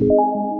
you